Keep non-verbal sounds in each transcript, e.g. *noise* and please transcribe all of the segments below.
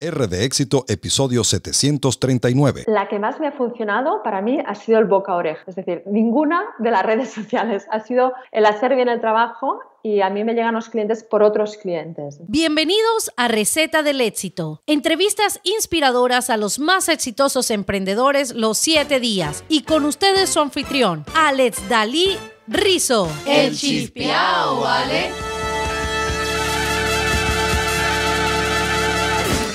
R de éxito, episodio 739. La que más me ha funcionado para mí ha sido el boca oreja, es decir, ninguna de las redes *laughs* sociales ha sido el hacer bien el trabajo y a mí me llegan los clientes por otros clientes. Bienvenidos a Receta del Éxito. Entrevistas inspiradoras a los más exitosos emprendedores los siete días. Y con ustedes su anfitrión, Alex Dalí Rizo. El chispeao, ¿vale?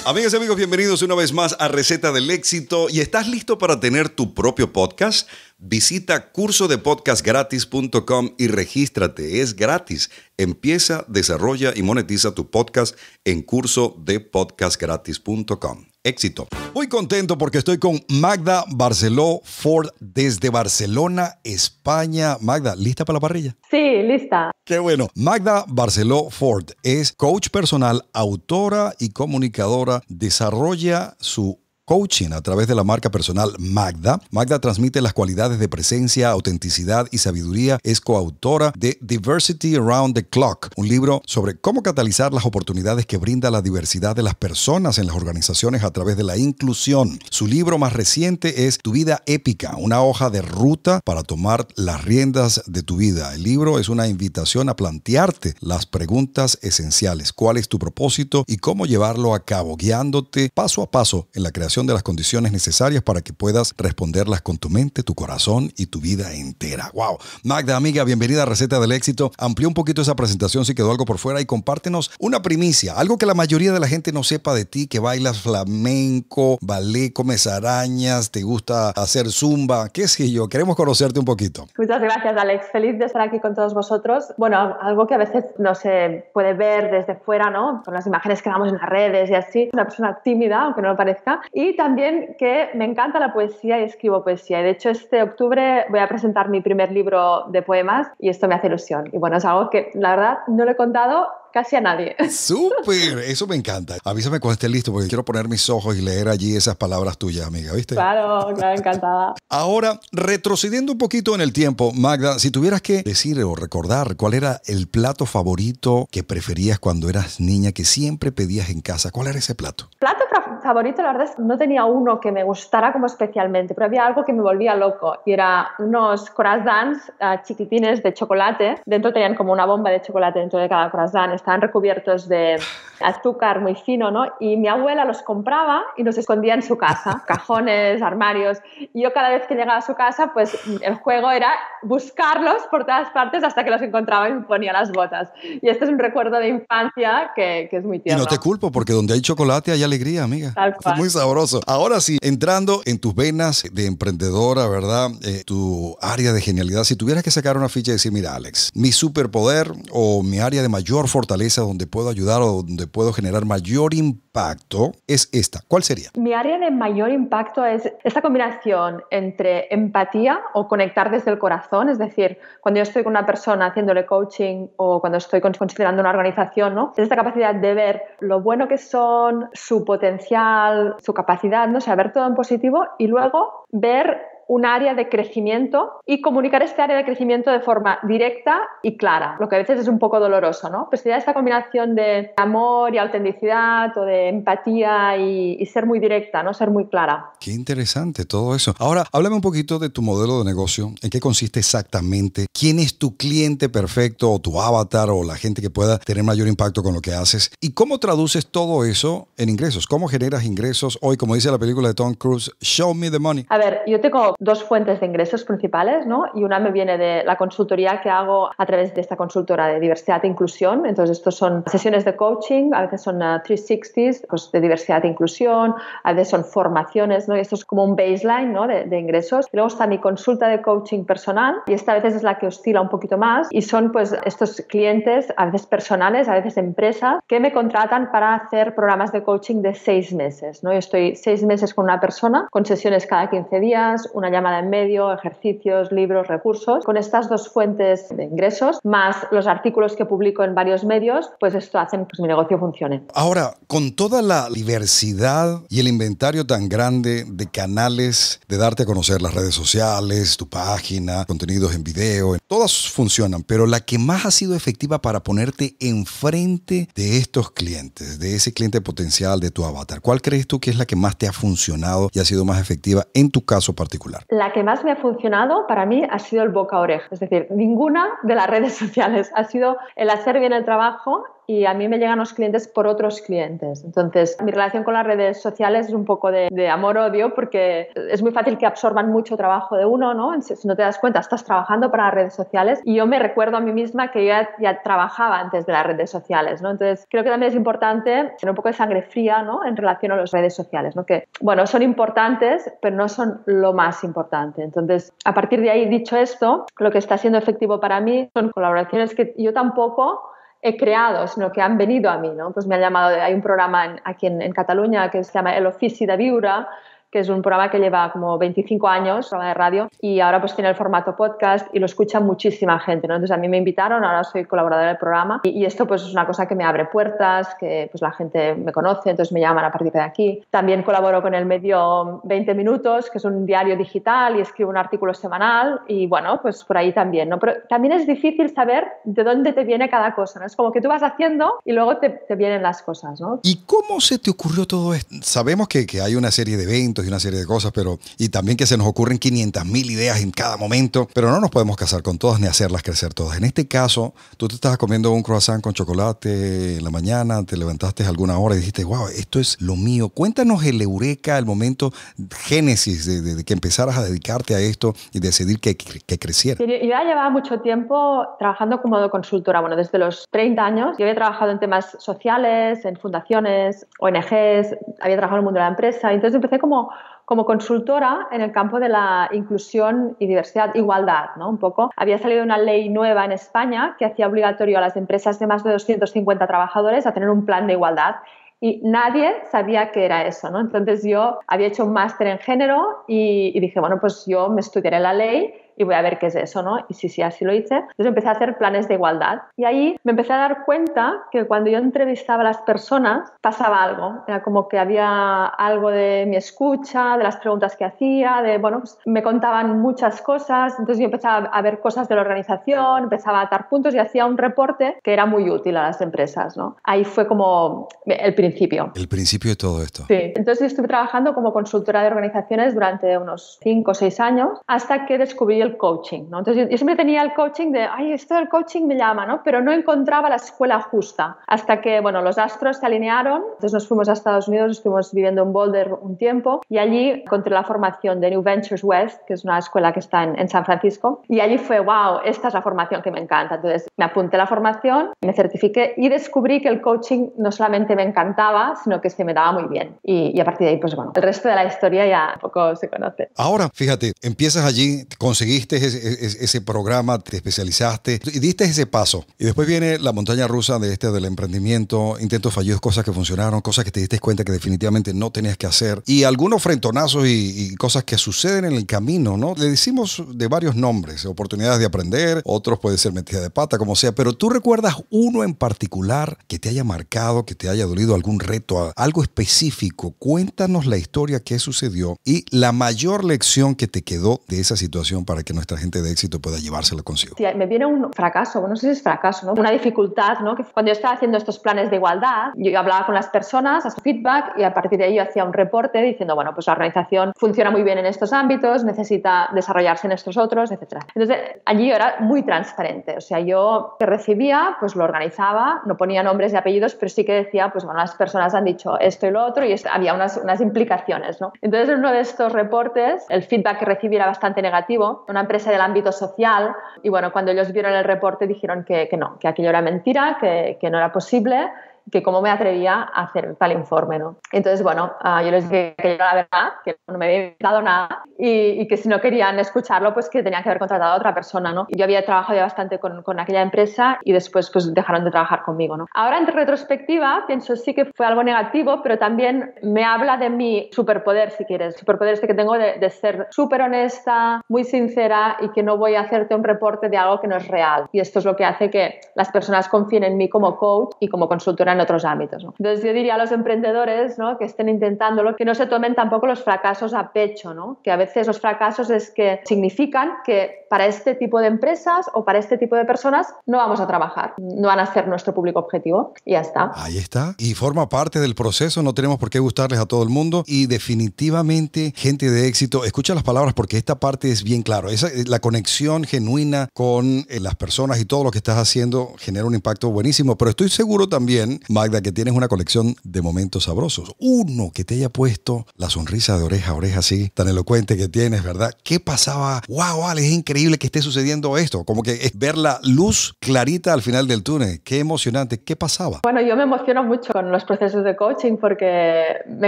Amigas y amigos, bienvenidos una vez más a Receta del Éxito. ¿Y estás listo para tener tu propio podcast? Visita cursodepodcastgratis.com y regístrate. Es gratis. Empieza, desarrolla y monetiza tu podcast en cursodepodcastgratis.com éxito. Muy contento porque estoy con Magda Barceló Ford desde Barcelona, España. Magda, ¿lista para la parrilla? Sí, lista. Qué bueno. Magda Barceló Ford es coach personal, autora y comunicadora. Desarrolla su coaching a través de la marca personal Magda. Magda transmite las cualidades de presencia, autenticidad y sabiduría. Es coautora de Diversity Around the Clock, un libro sobre cómo catalizar las oportunidades que brinda la diversidad de las personas en las organizaciones a través de la inclusión. Su libro más reciente es Tu vida épica, una hoja de ruta para tomar las riendas de tu vida. El libro es una invitación a plantearte las preguntas esenciales. ¿Cuál es tu propósito y cómo llevarlo a cabo, guiándote paso a paso en la creación de las condiciones necesarias para que puedas responderlas con tu mente, tu corazón y tu vida entera. ¡Wow! Magda, amiga, bienvenida a Receta del Éxito. Amplió un poquito esa presentación si quedó algo por fuera y compártenos una primicia, algo que la mayoría de la gente no sepa de ti, que bailas flamenco, ballet, comes arañas, te gusta hacer zumba, qué sé yo. Queremos conocerte un poquito. Muchas gracias, Alex. Feliz de estar aquí con todos vosotros. Bueno, algo que a veces no se puede ver desde fuera, ¿no? Con las imágenes que damos en las redes y así. Una persona tímida, aunque no lo parezca. Y y también que me encanta la poesía y escribo poesía. Y de hecho, este octubre voy a presentar mi primer libro de poemas y esto me hace ilusión. Y bueno, es algo que la verdad no lo he contado casi a nadie. *laughs* ¡Súper! Eso me encanta. Avísame cuando esté listo porque quiero poner mis ojos y leer allí esas palabras tuyas, amiga, ¿viste? Claro, claro, encantada. Ahora, retrocediendo un poquito en el tiempo, Magda, si tuvieras que decir o recordar cuál era el plato favorito que preferías cuando eras niña, que siempre pedías en casa, ¿cuál era ese plato? Plato favorito, la verdad no tenía uno que me gustara como especialmente, pero había algo que me volvía loco y era unos croissants uh, chiquitines de chocolate. Dentro tenían como una bomba de chocolate dentro de cada croissant, estaban recubiertos de azúcar muy fino, ¿no? Y mi abuela los compraba y los escondía en su casa, *laughs* cajones, armarios. Y yo cada vez que llegaba a su casa, pues el juego era buscarlos por todas partes hasta que los encontraba y me ponía las botas. Y este es un recuerdo de infancia que, que es muy tierno. Y no te culpo porque donde hay chocolate hay alegría, amiga. Es muy sabroso. Ahora sí, entrando en tus venas de emprendedora, ¿verdad? Eh, tu área de genialidad, si tuvieras que sacar una ficha y decir, mira, Alex, mi superpoder o mi área de mayor fortaleza donde puedo ayudar o donde puedo generar mayor impacto es esta. ¿Cuál sería? Mi área de mayor impacto es esta combinación entre empatía o conectar desde el corazón, es decir, cuando yo estoy con una persona haciéndole coaching o cuando estoy considerando una organización, ¿no? Es esta capacidad de ver lo bueno que son, su potencial su capacidad, ¿no? saber todo en positivo y luego ver un área de crecimiento y comunicar este área de crecimiento de forma directa y clara, lo que a veces es un poco doloroso, ¿no? Pues sería esta combinación de amor y autenticidad o de empatía y, ser muy directa, ¿no? Ser muy clara. Qué interesante todo eso. Ahora, háblame un poquito de tu modelo de negocio, en qué consiste exactamente, quién es tu cliente perfecto o tu avatar o la gente que pueda tener mayor impacto con lo que haces y cómo traduces todo eso en ingresos, cómo generas ingresos hoy, como dice la película de Tom Cruise, Show Me the Money. A ver, yo tengo dos fuentes de ingresos principales, ¿no? Y una me viene de la consultoría que hago a través de esta consultora de diversidad e inclusión. Entonces, estos son sesiones de coaching, a veces son 360s, uh, pues de diversidad e inclusión, a veces son formaciones, ¿no? Y esto es como un baseline, ¿no? De, de ingresos. Y luego está mi consulta de coaching personal y esta a veces es la que oscila un poquito más y son pues estos clientes, a veces personales, a veces empresas, que me contratan para hacer programas de coaching de seis meses, ¿no? Yo estoy seis meses con una persona, con sesiones cada 15 días, una llamada en medio, ejercicios, libros, recursos. Con estas dos fuentes de ingresos, más los artículos que publico en varios medios, pues esto hace que mi negocio funcione. Ahora, con toda la diversidad y el inventario tan grande de canales de darte a conocer las redes sociales, tu página, contenidos en video, todas funcionan, pero la que más ha sido efectiva para ponerte enfrente de estos clientes, de ese cliente potencial de tu avatar, ¿cuál crees tú que es la que más te ha funcionado y ha sido más efectiva en tu caso particular? La que más me ha funcionado para mí ha sido el boca a oreja, es decir, ninguna de las redes *laughs* sociales. Ha sido el hacer bien el trabajo y a mí me llegan los clientes por otros clientes. Entonces, mi relación con las redes sociales es un poco de, amor-odio porque es muy fácil que absorban mucho trabajo de uno, ¿no? Si no te das cuenta, estás trabajando para las redes sociales y yo me recuerdo a mí misma que yo ya, trabajaba antes de las redes sociales, ¿no? Entonces, creo que también es importante tener un poco de sangre fría, ¿no? En relación a las redes sociales, ¿no? Que, bueno, son importantes, pero no son lo más importante. Entonces, a partir de ahí, dicho esto, lo que está siendo efectivo para mí son colaboraciones que yo tampoco he creado, sino que han venido a mí, ¿no? Pues me han llamado, hay un programa aquí en, en Cataluña que se llama El Ofici de Viura, que es un programa que lleva como 25 años, programa de radio, y ahora pues tiene el formato podcast y lo escucha muchísima gente, ¿no? Entonces a mí me invitaron, ahora soy colaboradora del programa y, esto pues es una cosa que me abre puertas, que pues la gente me conoce, entonces me llaman a partir de aquí. También colaboro con el medio 20 minutos, que es un diario digital y escribo un artículo semanal y bueno, pues por ahí también, ¿no? Pero también es difícil saber de dónde te viene cada cosa, ¿no? Es como que tú vas haciendo y luego te, te vienen las cosas, ¿no? ¿Y cómo se te ocurrió todo esto? Sabemos que, que hay una serie de eventos y una serie de cosas, pero y también que se nos ocurren 500 mil ideas en cada momento, pero no nos podemos casar con todas ni hacerlas crecer todas. En este caso, tú te estabas comiendo un croissant con chocolate en la mañana, te levantaste alguna hora y dijiste, wow, esto es lo mío. Cuéntanos el eureka, el momento génesis de, que empezaras a dedicarte a esto y decidir que, creciera. yo ya llevaba mucho tiempo trabajando como consultora, bueno, desde los 30 años. Yo había trabajado en temas sociales, en fundaciones, ONGs, había trabajado en el mundo de la empresa, entonces empecé como como consultora en el campo de la inclusión y diversidad, igualdad, ¿no? Un poco. Había salido una ley nueva en España que hacía obligatorio a las empresas de más de 250 trabajadores a tener un plan de igualdad y nadie sabía qué era eso, ¿no? Entonces yo había hecho un máster en género y, y, dije, bueno, pues yo me estudiaré la ley y voy a ver qué es eso, ¿no? Y sí, sí, así lo hice. Entonces empecé a hacer planes de igualdad. Y ahí me empecé a dar cuenta que cuando yo entrevistaba a las personas pasaba algo. Era como que había algo de mi escucha, de las preguntas que hacía, de, bueno, pues me contaban muchas cosas. Entonces yo empezaba a ver cosas de la organización, empezaba a dar puntos y hacía un reporte que era muy útil a las empresas, ¿no? Ahí fue como el principio. El principio de todo esto. Sí. Entonces estuve trabajando como consultora de organizaciones durante unos 5 o 6 años hasta que descubrí el coaching, ¿no? Entonces yo, siempre tenía el coaching de, ay, esto del coaching me llama, ¿no? Pero no encontraba la escuela justa. Hasta que, bueno, los astros se alinearon, entonces nos fuimos a Estados Unidos, estuvimos viviendo en Boulder un tiempo y allí encontré la formación de New Ventures West, que es una escuela que está en, en San Francisco, y allí fue, wow, esta es la formación que me encanta. Entonces me apunté a la formación, me certifiqué y descubrí que el coaching no solamente me encantaba, sino que se me daba muy bien. Y, y a partir de ahí, pues bueno, el resto de la historia ya poco se conoce. Ahora, fíjate, empiezas allí, conseguir Diste ese, programa, te especializaste y diste ese paso. Y después viene la montaña rusa de este del emprendimiento, intentos fallidos, cosas que funcionaron, cosas que te diste cuenta que definitivamente no tenías que hacer y algunos frentonazos y, cosas que suceden en el camino, ¿no? Le decimos de varios nombres, oportunidades de aprender, otros puede ser metida de pata, como sea, pero tú recuerdas uno en particular que te haya marcado, que te haya dolido algún reto, algo específico. Cuéntanos la historia que sucedió y la mayor lección que te quedó de esa situación para que nuestra gente de éxito pueda llevárselo consigo. Sí, me viene un fracaso, bueno, no sé si es fracaso, ¿no? una dificultad, ¿no? que cuando yo estaba haciendo estos planes de igualdad, yo hablaba con las personas, hacía feedback y a partir de ahí yo hacía un reporte diciendo, bueno, pues la organización funciona muy bien en estos ámbitos, necesita desarrollarse en estos otros, etc. Entonces, allí yo era muy transparente, o sea, yo que recibía, pues lo organizaba, no ponía nombres y apellidos, pero sí que decía, pues bueno, las personas han dicho esto y lo otro y había unas, unas implicaciones, ¿no? Entonces, en uno de estos reportes, el feedback que recibí era bastante negativo, una empresa del ámbito social. Y bueno, cuando ellos vieron el reporte dijeron que, que no, que aquello era mentira, que, que no era posible que cómo me atrevía a hacer tal informe, ¿no? Entonces, bueno, ah, yo les dije que era la verdad, que no me había invitado nada y, que si no querían escucharlo, pues que tenían que haber contratado a otra persona, ¿no? Yo había trabajado ya bastante con, con, aquella empresa y después pues dejaron de trabajar conmigo, ¿no? Ahora en retrospectiva pienso sí que fue algo negativo, pero también me habla de mi superpoder, si quieres, superpoder este que tengo de, de ser súper honesta, muy sincera y que no voy a hacerte un reporte de algo que no es real. Y esto es lo que hace que las personas confíen en mí como coach y como consultora en otros ámbitos. ¿no? Entonces yo diría a los emprendedores ¿no? que estén intentándolo, que no se tomen tampoco los fracasos a pecho, ¿no? que a veces los fracasos es que significan que para este tipo de empresas o para este tipo de personas no vamos a trabajar, no van a ser nuestro público objetivo y ya está. Ahí está. Y forma parte del proceso, no tenemos por qué gustarles a todo el mundo y definitivamente gente de éxito, escucha las palabras porque esta parte es bien claro, esa, la conexión genuina con eh, las personas y todo lo que estás haciendo genera un impacto buenísimo, pero estoy seguro también, Magda, que tienes una colección de momentos sabrosos. Uno que te haya puesto la sonrisa de oreja a oreja así, tan elocuente que tienes, ¿verdad? ¿Qué pasaba? ¡Wow, Ale, es increíble que esté sucediendo esto! Como que es ver la luz clarita al final del túnel. ¡Qué emocionante! ¿Qué pasaba? Bueno, yo me emociono mucho con los procesos de coaching porque me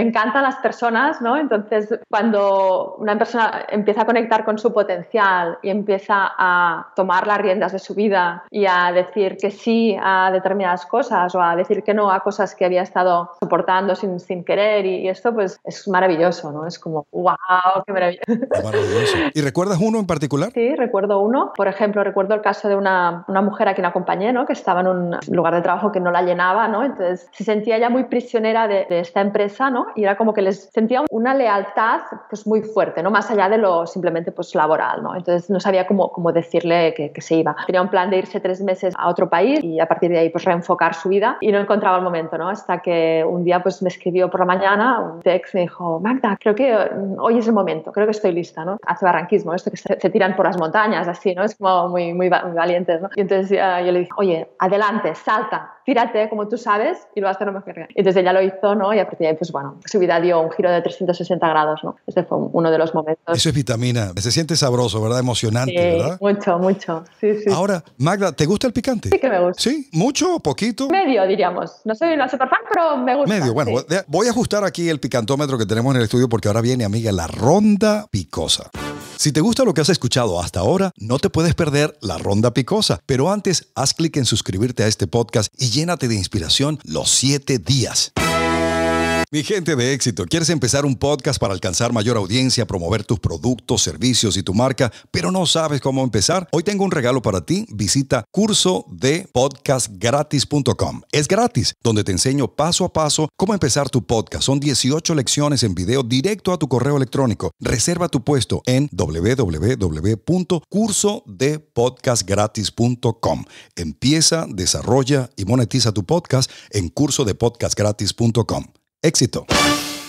encantan las personas, ¿no? Entonces, cuando una persona empieza a conectar con su potencial y empieza a tomar las riendas de su vida y a decir que sí a determinadas cosas o a decir que no a cosas que había estado soportando sin, sin querer y, esto pues es maravilloso, ¿no? Es como, wow, qué maravilloso. maravilloso. ¿Y recuerdas uno en particular? Sí, recuerdo uno. Por ejemplo, recuerdo el caso de una, una mujer a quien acompañé, ¿no? Que estaba en un lugar de trabajo que no la llenaba, ¿no? Entonces se sentía ya muy prisionera de, de esta empresa, ¿no? Y era como que les sentía una lealtad pues muy fuerte, ¿no? Más allá de lo simplemente pues laboral, ¿no? Entonces no sabía cómo, cómo decirle que, que se iba. Tenía un plan de irse tres meses a otro país y a partir de ahí pues reenfocar su vida y no encontraba el momento, ¿no? Hasta que un día pues me escribió por la mañana un text me dijo, Magda, creo que hoy es el momento, creo que estoy lista, ¿no? Hace barranquismo, esto que se, tiran por las montañas, así, ¿no? Es como muy, muy, muy valientes, ¿no? Y entonces yo le dije, oye, adelante, salta, tírate como tú sabes y lo vas a hacer mejor. Entonces ella lo hizo, ¿no? Y a partir de ahí, pues bueno, su vida dio un giro de 360 grados, ¿no? Ese fue uno de los momentos. Eso es vitamina. Se siente sabroso, ¿verdad? Emocionante, sí, ¿verdad? Mucho, mucho. Sí, sí. Ahora, Magda, ¿te gusta el picante? Sí que me gusta. ¿Sí? ¿Mucho o poquito? Medio, diríamos. No soy una super fan, pero me gusta. Medio. Bueno, voy a ajustar aquí el picantómetro que tenemos en el estudio porque ahora viene, amiga, la ronda picosa. Si te gusta lo que has escuchado hasta ahora, no te puedes perder la ronda picosa. Pero antes, haz clic en suscribirte a este podcast y llénate de inspiración los siete días. Mi gente de éxito, ¿quieres empezar un podcast para alcanzar mayor audiencia, promover tus productos, servicios y tu marca, pero no sabes cómo empezar? Hoy tengo un regalo para ti. Visita curso de podcastgratis.com. Es gratis, donde te enseño paso a paso cómo empezar tu podcast. Son 18 lecciones en video directo a tu correo electrónico. Reserva tu puesto en www.cursodepodcastgratis.com. Empieza, desarrolla y monetiza tu podcast en cursodepodcastgratis.com éxito.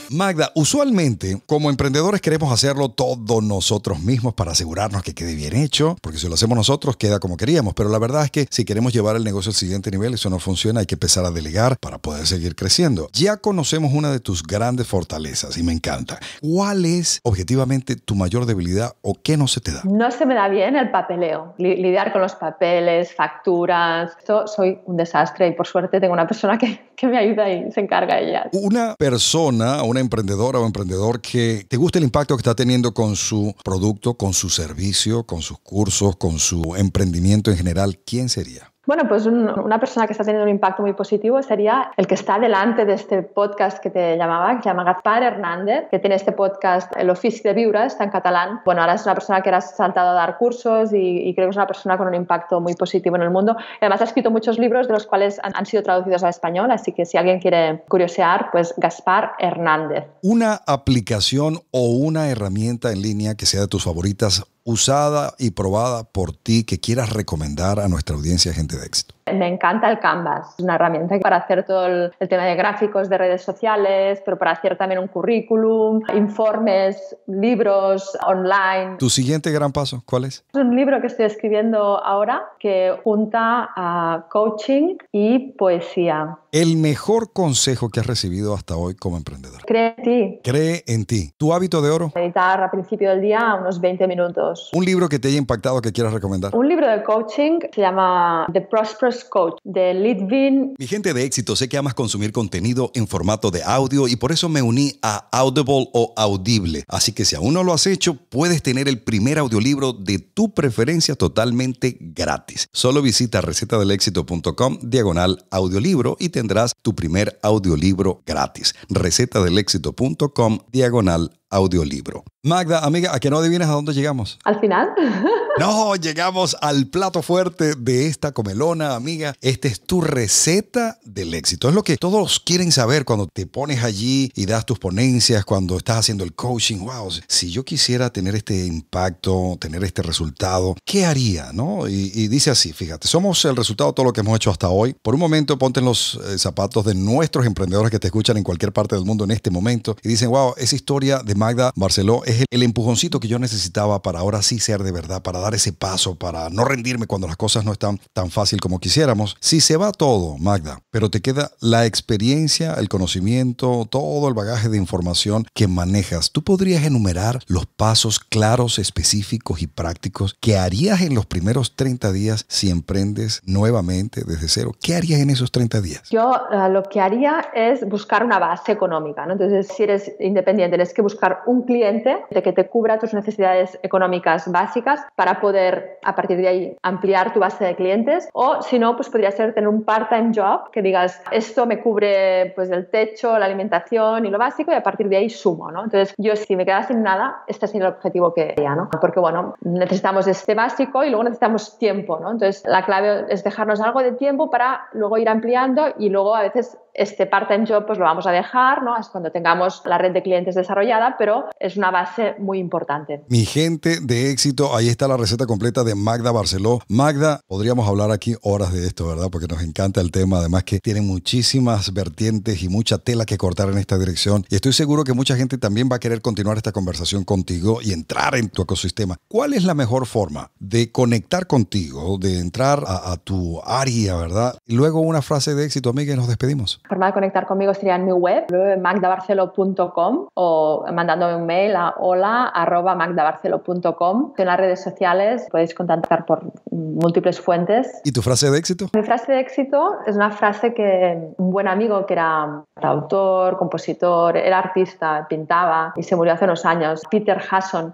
Magda, usualmente como emprendedores queremos hacerlo todos nosotros mismos para asegurarnos que quede bien hecho, porque si lo hacemos nosotros queda como queríamos, pero la verdad es que si queremos llevar el negocio al siguiente nivel, eso no funciona, hay que empezar a delegar para poder seguir creciendo. Ya conocemos una de tus grandes fortalezas y me encanta. ¿Cuál es objetivamente tu mayor debilidad o qué no se te da? No se me da bien el papeleo, lidiar con los papeles, facturas, esto soy un desastre y por suerte tengo una persona que, que me ayuda y se encarga ella. Una persona, una emprendedora o emprendedor que te guste el impacto que está teniendo con su producto, con su servicio, con sus cursos, con su emprendimiento en general, ¿quién sería? Bueno, pues una persona que está teniendo un impacto muy positivo sería el que está delante de este podcast que te llamaba, que se llama Gaspar Hernández, que tiene este podcast, El Oficio de Viura, está en catalán. Bueno, ahora es una persona que ha saltado a dar cursos y, creo que es una persona con un impacto muy positivo en el mundo. Además ha escrito muchos libros de los cuales han, han sido traducidos al español, así que si alguien quiere curiosear, pues Gaspar Hernández. Una aplicación o una herramienta en línea que sea de tus favoritas usada y probada por ti que quieras recomendar a nuestra audiencia gente de éxito? Me encanta el Canvas, es una herramienta para hacer todo el, tema de gráficos de redes sociales, pero para hacer también un currículum, informes, libros online. ¿Tu siguiente gran paso cuál es? Es un libro que estoy escribiendo ahora que junta a coaching y poesía. El mejor consejo que has recibido hasta hoy como emprendedor. Cree en ti. Cree en ti. ¿Tu hábito de oro? Meditar a principio del día unos 20 minutos. Un libro que te haya impactado que quieras recomendar. Un libro de coaching se llama The Prosperous Coach de Litvin. Mi gente de éxito, sé que amas consumir contenido en formato de audio y por eso me uní a Audible o Audible. Así que si aún no lo has hecho, puedes tener el primer audiolibro de tu preferencia totalmente gratis. Solo visita recetadelexito.com diagonal audiolibro y tendrás tu primer audiolibro gratis. recetadelexito.com diagonal audiolibro. Magda, amiga, ¿a que no adivinas a dónde llegamos? Al final. *laughs* No, llegamos al plato fuerte de esta comelona, amiga. Esta es tu receta del éxito. Es lo que todos quieren saber cuando te pones allí y das tus ponencias, cuando estás haciendo el coaching. Wow, si yo quisiera tener este impacto, tener este resultado, ¿qué haría? ¿No? Y, dice así, fíjate, somos el resultado de todo lo que hemos hecho hasta hoy. Por un momento, ponte en los eh, zapatos de nuestros emprendedores que te escuchan en cualquier parte del mundo en este momento y dicen, wow, esa historia de Magda Barceló es el, el empujoncito que yo necesitaba para ahora sí ser de verdad, para dar ese paso, para no rendirme cuando las cosas no están tan fácil como quisiéramos. Si se va todo, Magda, pero te queda la experiencia, el conocimiento, todo el bagaje de información que manejas, ¿tú podrías enumerar los pasos claros, específicos y prácticos que harías en los primeros 30 días si emprendes nuevamente desde cero? ¿Qué harías en esos 30 días? Yo uh, lo que haría es buscar una base económica. ¿no? Entonces, si eres independiente, tienes que buscar un cliente de que te cubra tus necesidades económicas básicas para poder a partir de ahí ampliar tu base de clientes o si no, pues podría ser tener un part-time job que digas esto me cubre pues el techo, la alimentación y lo básico y a partir de ahí sumo, ¿no? Entonces yo si me quedara sin nada, este sería el objetivo que haría, ¿no? Porque bueno, necesitamos este básico y luego necesitamos tiempo, ¿no? Entonces la clave es dejarnos algo de tiempo para luego ir ampliando y luego a veces este part-time job pues lo vamos a dejar, ¿no? Es cuando tengamos la red de clientes desarrollada, pero es una base muy importante. Mi gente de éxito, ahí está la receta completa de Magda Barceló. Magda, podríamos hablar aquí horas de esto, ¿verdad? Porque nos encanta el tema, además que tiene muchísimas vertientes y mucha tela que cortar en esta dirección. Y estoy seguro que mucha gente también va a querer continuar esta conversación contigo y entrar en tu ecosistema. ¿Cuál es la mejor forma de conectar contigo, de entrar a, tu área, ¿verdad? Y luego una frase de éxito, amiga, y nos despedimos forma de conectar conmigo sería en mi web, magdabarcelo.com o mandándome un mail a hola.magdabarcelo.com. En las redes sociales podéis contactar por múltiples fuentes. ¿Y tu frase de éxito? Mi frase de éxito es una frase que un buen amigo que era autor, compositor, era artista, pintaba y se murió hace unos años, Peter Hasson,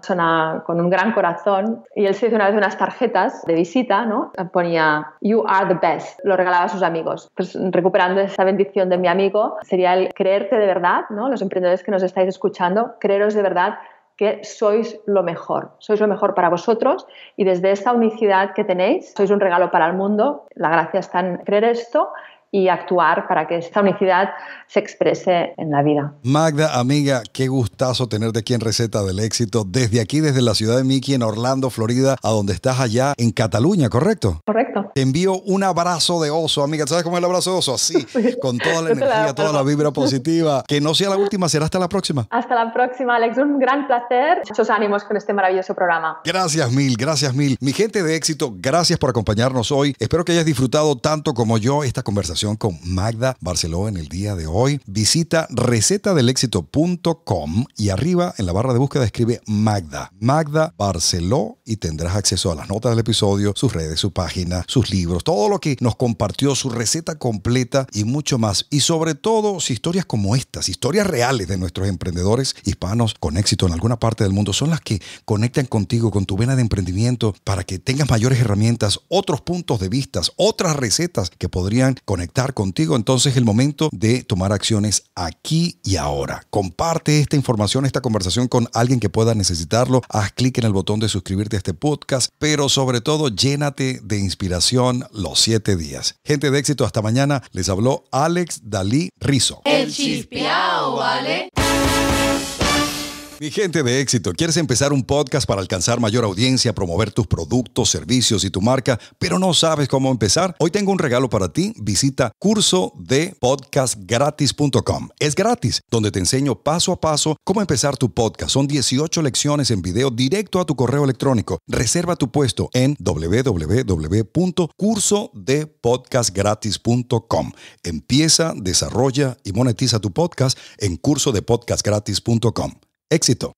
con un gran corazón, y él se hizo una vez unas tarjetas de visita, ¿no? Ponía You are the best, lo regalaba a sus amigos. Pues recuperando esa bendición de mi amigo sería el creerte de verdad, ¿no? los emprendedores que nos estáis escuchando, creeros de verdad que sois lo mejor, sois lo mejor para vosotros y desde esta unicidad que tenéis, sois un regalo para el mundo. La gracia está en creer esto y actuar para que esta unicidad se exprese en la vida. Magda, amiga, qué gustazo tenerte aquí en Receta del Éxito, desde aquí, desde la ciudad de Mickey, en Orlando, Florida, a donde estás allá, en Cataluña, ¿correcto? Correcto. Te envío un abrazo de oso, amiga. ¿Sabes cómo es el abrazo de oso? Así, *laughs* con toda *laughs* la energía, toda la vibra positiva. Que no sea la última, será hasta la próxima. Hasta la próxima, Alex. Un gran placer. Muchos ánimos con este maravilloso programa. Gracias mil, gracias mil. Mi gente de éxito, gracias por acompañarnos hoy. Espero que hayas disfrutado tanto como yo esta conversación con Magda Barceló en el día de hoy. Visita recetadelexito.com y arriba en la barra de búsqueda escribe Magda, Magda Barceló y tendrás acceso a las notas del episodio, sus redes, su página, sus libros, todo lo que nos compartió, su receta completa y mucho más. Y sobre todo, historias como estas, historias reales de nuestros emprendedores hispanos con éxito en alguna parte del mundo, son las que conectan contigo, con tu vena de emprendimiento, para que tengas mayores herramientas, otros puntos de vista, otras recetas que podrían conectar contigo, entonces es el momento de tomar acciones aquí y ahora. Comparte esta información, esta conversación con alguien que pueda necesitarlo. Haz clic en el botón de suscribirte a este podcast, pero sobre todo llénate de inspiración los siete días. Gente de éxito, hasta mañana. Les habló Alex Dalí Rizo. El ¿vale? Mi gente de éxito, ¿quieres empezar un podcast para alcanzar mayor audiencia, promover tus productos, servicios y tu marca, pero no sabes cómo empezar? Hoy tengo un regalo para ti. Visita curso de podcastgratis.com. Es gratis, donde te enseño paso a paso cómo empezar tu podcast. Son 18 lecciones en video directo a tu correo electrónico. Reserva tu puesto en www.cursodepodcastgratis.com. Empieza, desarrolla y monetiza tu podcast en cursodepodcastgratis.com. Éxito.